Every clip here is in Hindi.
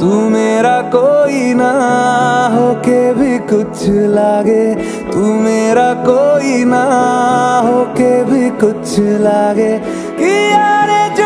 तू मेरा कोई ना होके भी कुछ लागे। तू मेरा कोई ना होके भी कुछ लागे। कि यारे जो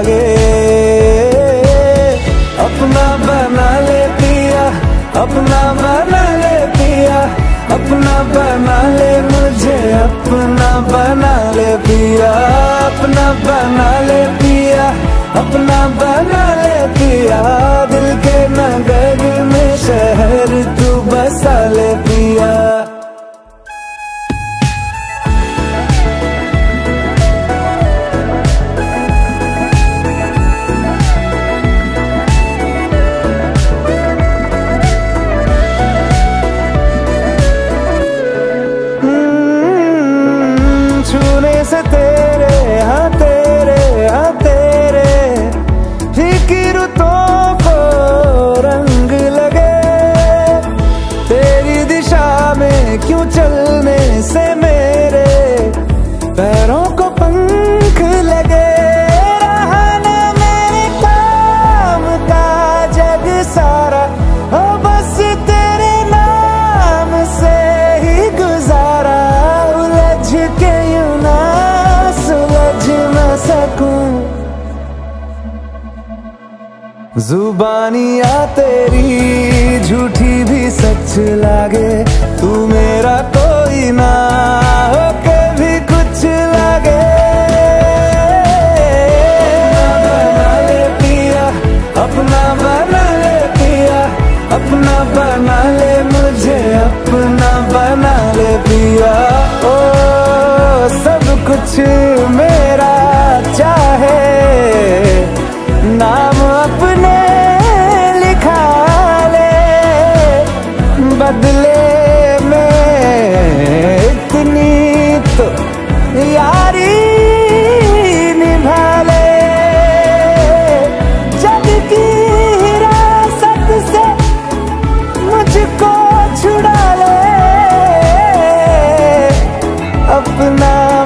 tem certeza. जुबानिया तेरी, झूठी भी सच लागे। तू मेरा कोई ना भी कुछ लागे। अपना बना ले पिया, अपना मुझे, अपना बना ले सब कुछ मेरा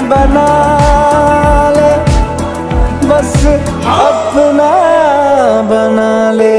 बना ले बस अपना बना ले।